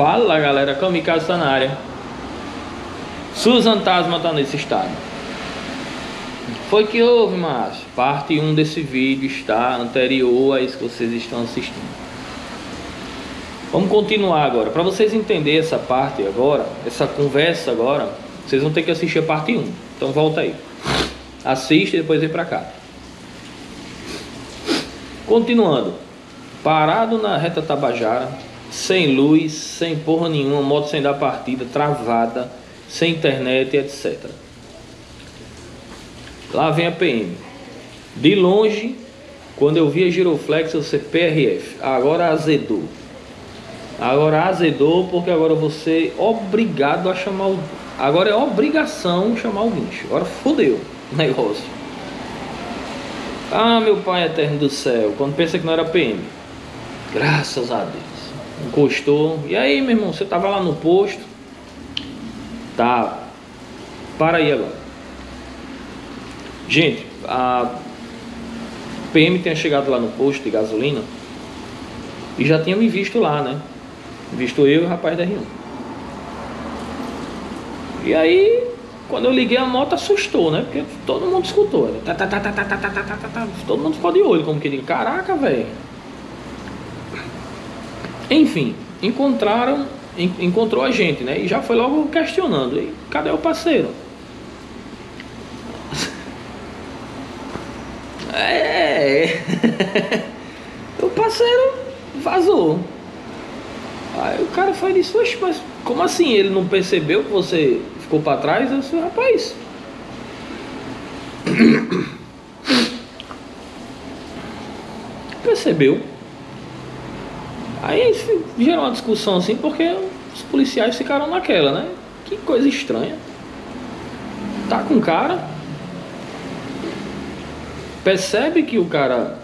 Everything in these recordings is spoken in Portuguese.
Fala galera, Kamikaze tá na área. Susan Tasma tá nesse estado. Foi que houve, Márcio? Parte 1 desse vídeo está anterior a isso que vocês estão assistindo. Vamos continuar agora. Para vocês entenderem essa parte agora, essa conversa agora, vocês vão ter que assistir a parte 1. Então volta aí. Assiste e depois vem para cá. Continuando. Parado na reta Tabajara, sem luz, sem porra nenhuma, moto sem dar partida, travada, sem internet, etc. Lá vem a PM. De longe, quando eu vi a giroflex, eu sei PRF. Agora azedou. Agora azedou porque agora você é obrigado a chamar o. Agora é obrigação chamar o guincho. Agora fodeu o negócio. Ah, meu pai eterno do céu, quando pensa que não era PM. Graças a Deus. Encostou. E aí, meu irmão, você tava lá no posto? Tá. Para aí agora. Gente, a PM tinha chegado lá no posto de gasolina e já tinha me visto lá, né? Visto eu e o rapaz da R1. E aí, quando eu liguei a moto, assustou, né? Porque todo mundo escutou. Tá, tá, tá, tá, tá, tá, tá, tá, tá, tá. Todo mundo ficou de olho, como que diga. Caraca, velho. Enfim, encontraram, en, encontrou a gente, né? E já foi logo questionando. E cadê o parceiro? É. o parceiro vazou. Aí o cara foi Oxe, mas como assim? Ele não percebeu que você ficou para trás? Eu disse, rapaz. Percebeu. Aí gerou uma discussão assim, porque os policiais ficaram naquela, né? Que coisa estranha. Tá com cara. Percebe que o cara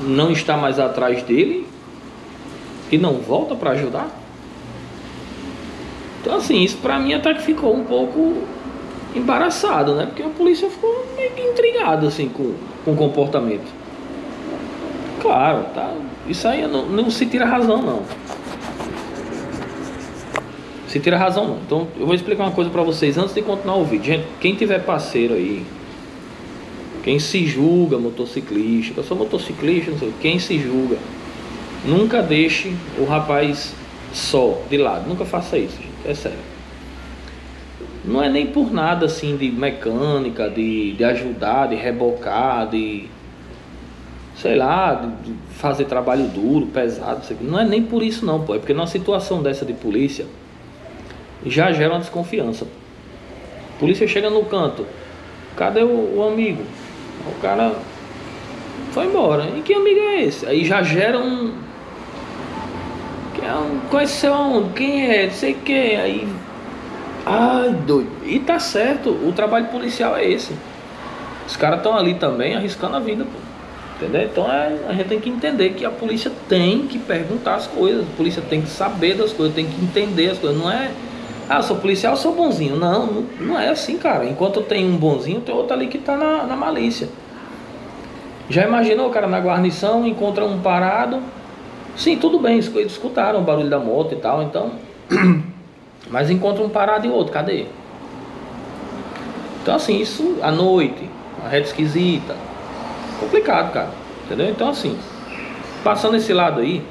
não está mais atrás dele e não volta para ajudar. Então assim, isso pra mim até que ficou um pouco embaraçado, né? Porque a polícia ficou meio que intrigada assim com, com o comportamento. Claro, tá. Isso aí não, não se tira razão não. Se tira razão não. Então eu vou explicar uma coisa para vocês antes de continuar o vídeo. Gente, quem tiver parceiro aí, quem se julga motociclista, eu sou motociclista, não sei, quem se julga, nunca deixe o rapaz só, de lado. Nunca faça isso, gente. É sério. Não é nem por nada assim de mecânica, de, de ajudar, de rebocar, de. Sei lá, de fazer trabalho duro, pesado. Não é nem por isso, não, pô. É porque numa situação dessa de polícia já gera uma desconfiança. A polícia chega no canto. Cadê o, o amigo? O cara foi embora. E que amigo é esse? Aí já gera um. Conheceu aonde? Quem é? Não sei quem. Aí. Ai, doido. E tá certo, o trabalho policial é esse. Os caras estão ali também arriscando a vida, pô. Entendeu? Então é, a gente tem que entender que a polícia tem que perguntar as coisas, a polícia tem que saber das coisas, tem que entender as coisas. Não é, ah, sou policial, sou bonzinho. Não, não, não é assim, cara. Enquanto tem um bonzinho, tem outro ali que tá na, na malícia. Já imaginou, cara, na guarnição, encontra um parado. Sim, tudo bem, escutaram o barulho da moto e tal, então. Mas encontra um parado e outro, cadê? Então, assim, isso à noite, uma rede esquisita. Complicado, cara. Entendeu? Então, assim, passando esse lado aí,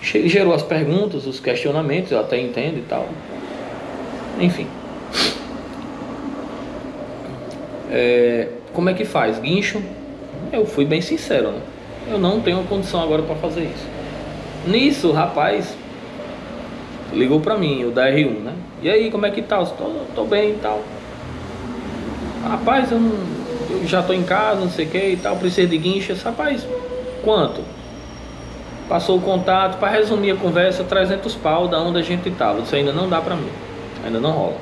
gerou as perguntas, os questionamentos, eu até entendo e tal. Enfim. É, como é que faz? Guincho? Eu fui bem sincero, né? Eu não tenho condição agora para fazer isso. Nisso, o rapaz ligou para mim, o da R1, né? E aí, como é que tá? Tô, tô bem e tal. Rapaz, eu, não, eu já tô em casa, não sei o que e tal, preciso de guincho. Rapaz, quanto? Passou o contato, para resumir a conversa, 300 pau da onde a gente tava. Isso ainda não dá pra mim. Ainda não rola.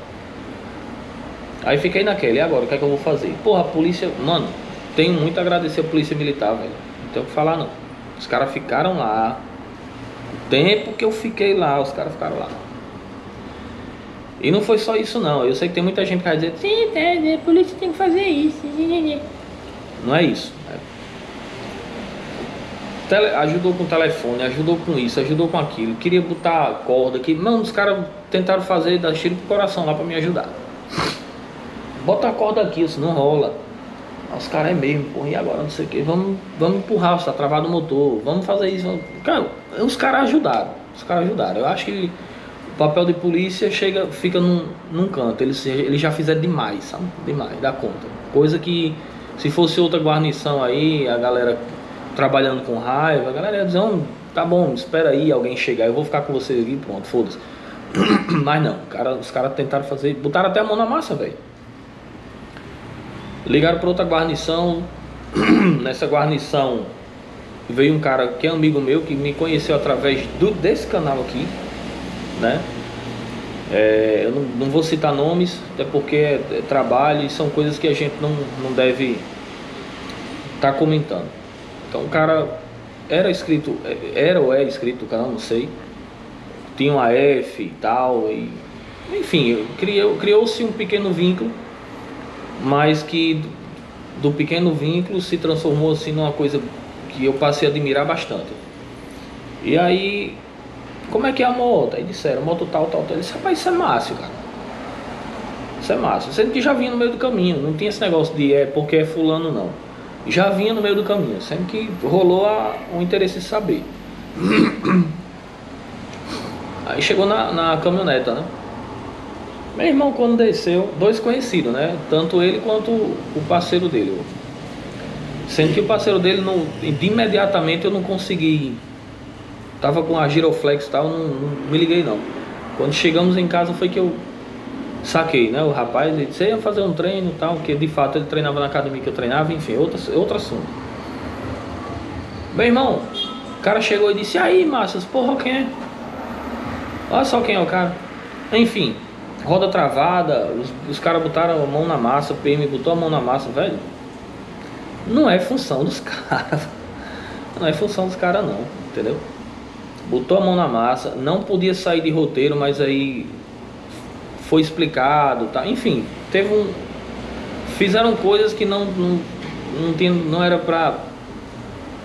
Aí fiquei naquele, e agora? O que é que eu vou fazer? Porra, a polícia. Mano, tenho muito a agradecer a polícia militar, velho. Tenho o que falar, não. Os caras ficaram lá. O tempo que eu fiquei lá, os caras ficaram lá. E não foi só isso não. Eu sei que tem muita gente que vai dizer, sim, é, a polícia tem que fazer isso. Não é isso. Tele, ajudou com o telefone, ajudou com isso, ajudou com aquilo. Queria botar corda aqui. Não, os caras tentaram fazer, dar tiro pro coração lá para me ajudar. Bota a corda aqui, isso não rola. Os caras é mesmo, porra, e agora não sei o que. Vamos, vamos empurrar, está travado o motor, vamos fazer isso. Cara, os caras ajudaram. Os caras ajudaram. Eu acho que o papel de polícia chega, fica num, num canto. Eles, eles já fizeram demais, sabe? Demais, dá conta. Coisa que se fosse outra guarnição aí, a galera trabalhando com raiva, a galera ia dizer, oh, tá bom, espera aí alguém chegar, eu vou ficar com você aqui, pronto, foda-se. Mas não, cara, os caras tentaram fazer, botaram até a mão na massa, velho. Ligaram para outra guarnição. Nessa guarnição veio um cara que é amigo meu que me conheceu através do, desse canal aqui, né? É, eu não, não, vou citar nomes, até porque é, é, trabalho e são coisas que a gente não, não deve estar tá comentando. Então o cara era escrito, era ou é escrito no canal, não sei. Tinha um AF e tal, e, enfim, criou-se um pequeno vínculo mas que do pequeno vínculo se transformou assim numa coisa que eu passei a admirar bastante. E aí, como é que é a moto? Aí disseram, moto tal, tal, tal. Eu disse, rapaz, isso é massa, cara. Isso é massa. Sendo que já vinha no meio do caminho, não tinha esse negócio de é porque é fulano, não. Já vinha no meio do caminho, sendo que rolou a, o interesse de saber. Aí chegou na, na caminhoneta, né? Meu irmão, quando desceu, dois conhecidos, né? Tanto ele quanto o parceiro dele. Sendo que o parceiro dele, de imediatamente, eu não consegui. Tava com a giroflex e tal, não, não me liguei não. Quando chegamos em casa foi que eu saquei, né? O rapaz ele disse, ia fazer um treino e tal, que de fato ele treinava na academia que eu treinava, enfim, outro, outro assunto. Meu irmão, o cara chegou e disse, aí, Massas, porra, quem é? Olha só quem é o cara. Enfim, roda travada, os, os caras botaram a mão na massa, o PM botou a mão na massa, velho. Não é função dos caras. Não é função dos caras não, entendeu? Botou a mão na massa, não podia sair de roteiro, mas aí foi explicado, tá? Enfim, teve um fizeram coisas que não não, não, tinha, não era pra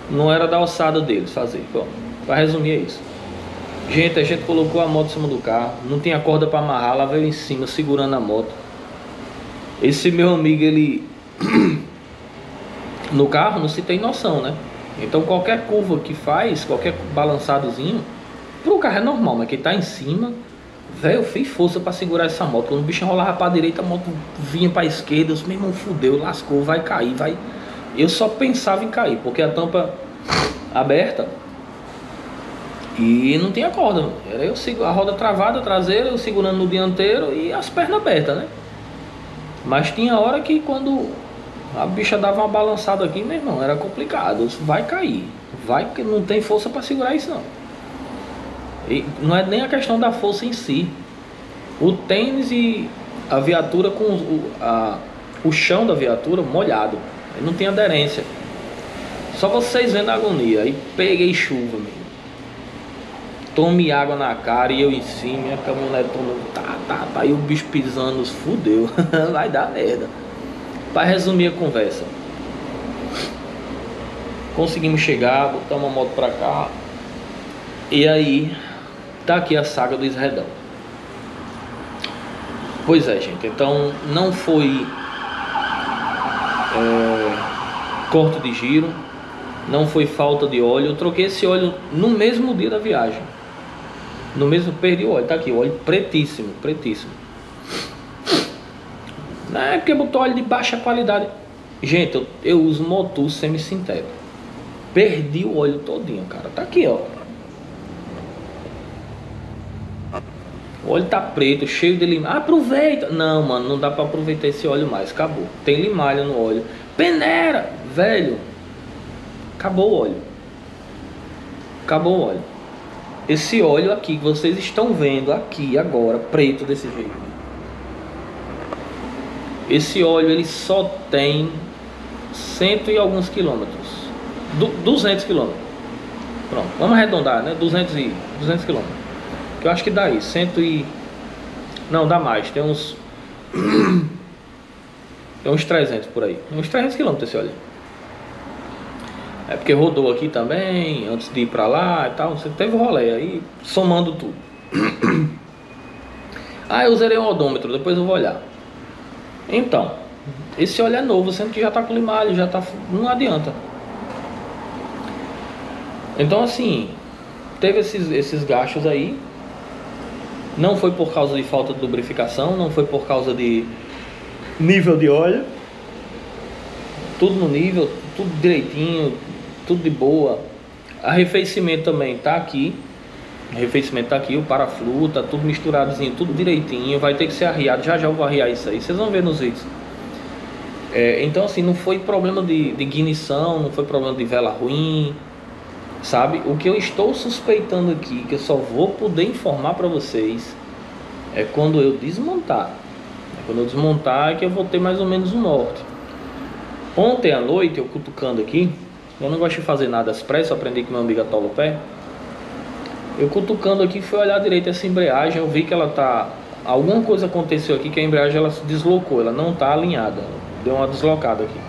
não era da alçada deles fazer. Bom, para resumir é isso. Gente, a gente colocou a moto em cima do carro, não tinha corda para amarrar, ela veio em cima segurando a moto. Esse meu amigo, ele no carro não se tem noção, né? Então qualquer curva que faz, qualquer balançadozinho, pro carro é normal, mas quem tá em cima, velho, eu fiz força para segurar essa moto. Quando o bicho rolava para direita, a moto vinha para esquerda, eu meu irmão fudeu, lascou, vai cair, vai. Eu só pensava em cair, porque a tampa aberta e não tinha corda. Era eu a roda travada, traseira, eu segurando no dianteiro e as pernas abertas, né? Mas tinha hora que quando a bicha dava uma balançada aqui, meu irmão, era complicado. Vai cair. Vai que não tem força para segurar isso não. E não é nem a questão da força em si. O tênis e a viatura com o, a, o chão da viatura molhado. Não tem aderência. Só vocês vendo a agonia. Aí peguei chuva, meu tome água na cara e eu em cima, a caminhonete tomando, tá, tá, tá, e o bicho pisando, fudeu, vai dar merda. Para resumir a conversa, conseguimos chegar, botamos a moto pra cá, e aí, tá aqui a saga do Isredão. Pois é, gente, então não foi é, de giro, não foi falta de óleo, eu troquei esse óleo no mesmo dia da viagem. No mesmo perdi o óleo, tá aqui, o óleo pretíssimo, pretíssimo. Não é porque botou óleo de baixa qualidade. Gente, eu, eu uso Motul semi-sintético. Perdi o óleo todinho, cara. Tá aqui, ó. O óleo tá preto, cheio de limalha. Aproveita! Não, mano, não dá pra aproveitar esse óleo mais. Acabou. Tem limalha no óleo. Peneira! Velho. Acabou o óleo. Acabou o óleo. Esse óleo aqui que vocês estão vendo aqui agora, preto desse jeito. Esse óleo ele só tem cento e alguns quilômetros. Du 200 quilômetros. Pronto, vamos arredondar, né? 200 e 200 quilômetros. Eu acho que dá aí, cento e Não, dá mais. Tem uns. Tem uns 300 por aí. Uns 300 quilômetros esse óleo. É porque rodou aqui também, antes de ir pra lá e tal. Você teve rolê aí, somando tudo. ah, eu zerei o odômetro, depois eu vou olhar. Então, esse óleo é novo, sendo que já tá com limalho, já tá. Não adianta. Então assim, teve esses, esses gastos aí. Não foi por causa de falta de lubrificação, não foi por causa de nível de óleo. Tudo no nível, tudo direitinho, tudo de boa. Arrefecimento também tá aqui. Arrefecimento tá aqui, o paraflu, tá tudo misturadozinho, tudo direitinho. Vai ter que ser arriado. Já já eu vou arriar isso aí. Vocês vão ver nos vídeos. É, então assim, não foi problema de, de ignição, não foi problema de vela ruim, sabe? O que eu estou suspeitando aqui, que eu só vou poder informar para vocês, é quando eu desmontar. É quando eu desmontar é que eu vou ter mais ou menos o um norte. Ontem à noite, eu cutucando aqui, eu não gosto de fazer nada às pressas, aprendi que meu amigo atola o pé. Eu cutucando aqui, fui olhar direito essa embreagem, eu vi que ela tá... Alguma coisa aconteceu aqui que a embreagem ela se deslocou, ela não tá alinhada. Deu uma deslocada aqui.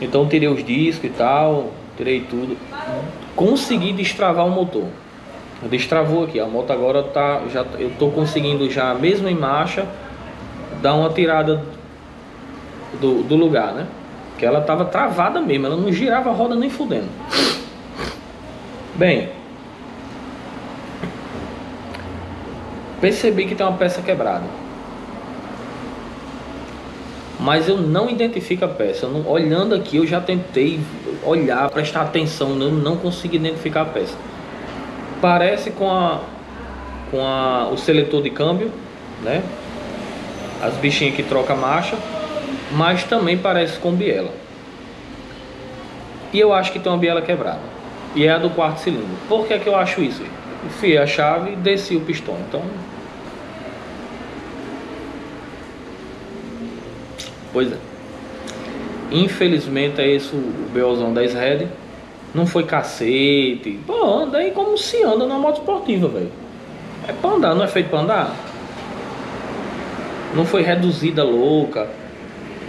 Então tirei os discos e tal, tirei tudo. Consegui destravar o motor. Destravou aqui, a moto agora tá, já eu tô conseguindo já mesmo em marcha dar uma tirada do, do lugar, né? Que ela tava travada mesmo, ela não girava a roda nem fudendo. Bem, percebi que tem uma peça quebrada mas eu não identifico a peça. Não, olhando aqui, eu já tentei olhar, prestar atenção, não, não consegui identificar a peça. Parece com a com a, o seletor de câmbio, né? As bichinhas que troca marcha, mas também parece com biela. E eu acho que tem uma biela quebrada. E é a do quarto cilindro. Por que, é que eu acho isso? Enfiei a chave e desci o pistão. Então Pois é. Infelizmente é esse o BOzão da Red. Não foi cacete. Pô, anda aí como se anda na moto esportiva, velho. É pra andar, não é feito pra andar? Não foi reduzida louca.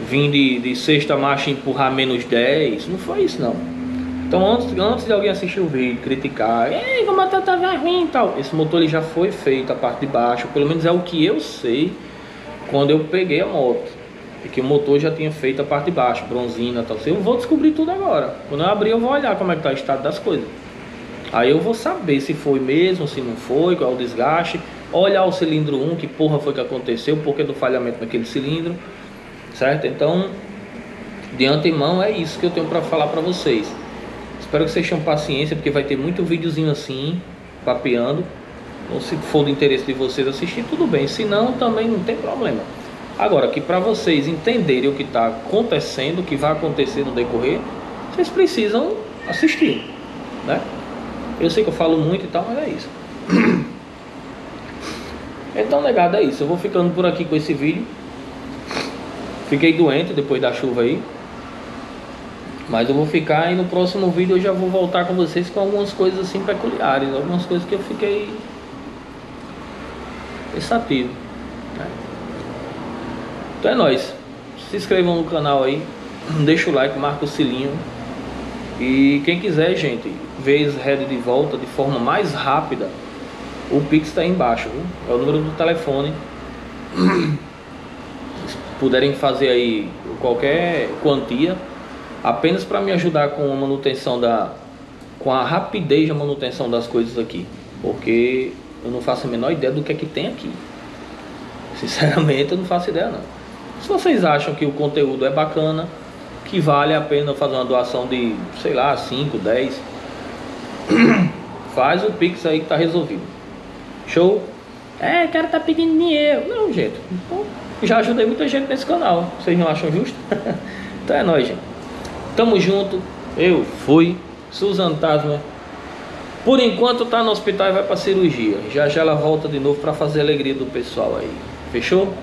Vim de, de sexta marcha empurrar menos 10. Não foi isso não. Então antes, antes de alguém assistir o vídeo, criticar, ei, a tata vai ruim e tal. Esse motor ele já foi feito a parte de baixo. Pelo menos é o que eu sei quando eu peguei a moto. Porque o motor já tinha feito a parte de baixo, bronzina e tal. Eu vou descobrir tudo agora. Quando eu abrir, eu vou olhar como é que tá o estado das coisas. Aí eu vou saber se foi mesmo, se não foi, qual é o desgaste. Olhar o cilindro 1, que porra foi que aconteceu, porque do falhamento naquele cilindro. Certo? Então, de antemão, é isso que eu tenho para falar para vocês. Espero que vocês tenham paciência, porque vai ter muito videozinho assim, papeando. Ou se for do interesse de vocês assistir, tudo bem. Se não, também não tem problema. Agora, que para vocês entenderem o que está acontecendo, o que vai acontecer no decorrer, vocês precisam assistir, né? Eu sei que eu falo muito e tal, mas é isso. Então, negado, é isso. Eu vou ficando por aqui com esse vídeo. Fiquei doente depois da chuva aí. Mas eu vou ficar e no próximo vídeo eu já vou voltar com vocês com algumas coisas assim peculiares. Algumas coisas que eu fiquei pensativo. Né? Então é nóis. Se inscrevam no canal aí, deixa o like, marca o sininho. E quem quiser, gente, ver Red de volta de forma mais rápida, o Pix está embaixo, viu? É o número do telefone. Puderem fazer aí qualquer quantia, apenas para me ajudar com a manutenção da. com a rapidez da manutenção das coisas aqui. Porque eu não faço a menor ideia do que é que tem aqui. Sinceramente, eu não faço ideia não. Se vocês acham que o conteúdo é bacana, que vale a pena fazer uma doação de, sei lá, 5, 10, faz o Pix aí que tá resolvido. Show? É, o cara tá pedindo dinheiro. Não, gente. Então, já ajudei muita gente nesse canal. Vocês não acham justo? então é nóis, gente. Tamo junto. Eu fui. Susan Tasma. Por enquanto tá no hospital e vai pra cirurgia. Já já ela volta de novo para fazer a alegria do pessoal aí. Fechou?